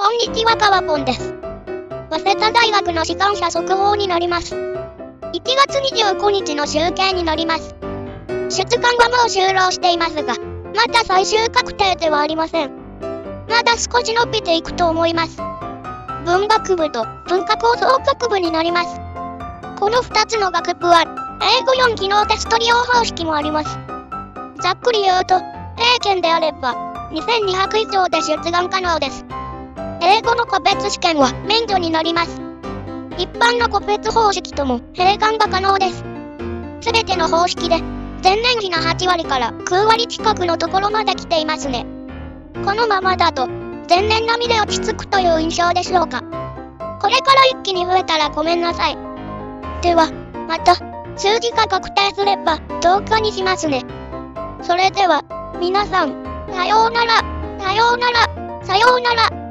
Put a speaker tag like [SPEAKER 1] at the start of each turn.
[SPEAKER 1] こんにちは、かわぽんです。早稲田大学の志願者速報になります。1月29日の集計になります。出願はもう終了していますが、まだ最終確定ではありません。まだ少し伸びていくと思います。文学部と文化構造学部になります。この2つの学部は、英語4技能テスト利用方式もあります。ざっくり言うと、英検であれば、2200以上で出願可能です。英語の個別試験は免除になります。一般の個別方式とも併願が可能です。すべての方式で、前年比の8割から9割近くのところまで来ていますね。このままだと、前年並みで落ち着くという印象でしょうか。これから一気に増えたらごめんなさい。では、また、数字が確定すれば10日にしますね。それでは、皆さん、さようなら、さようなら、さようなら。